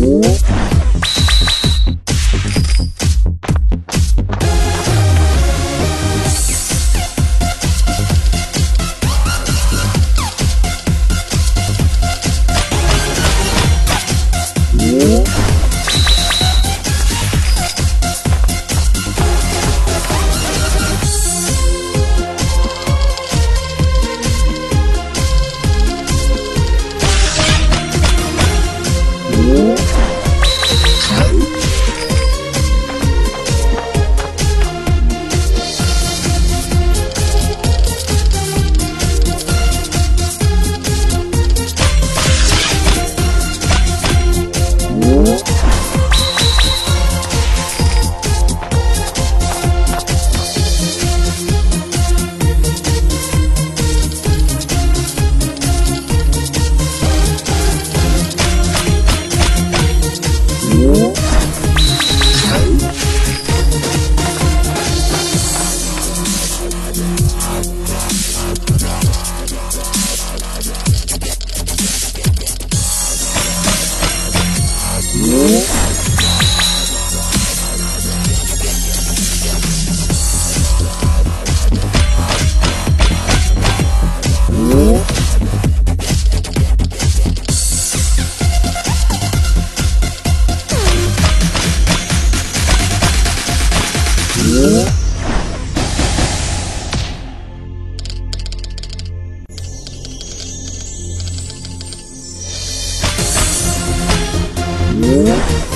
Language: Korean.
Whoa. Música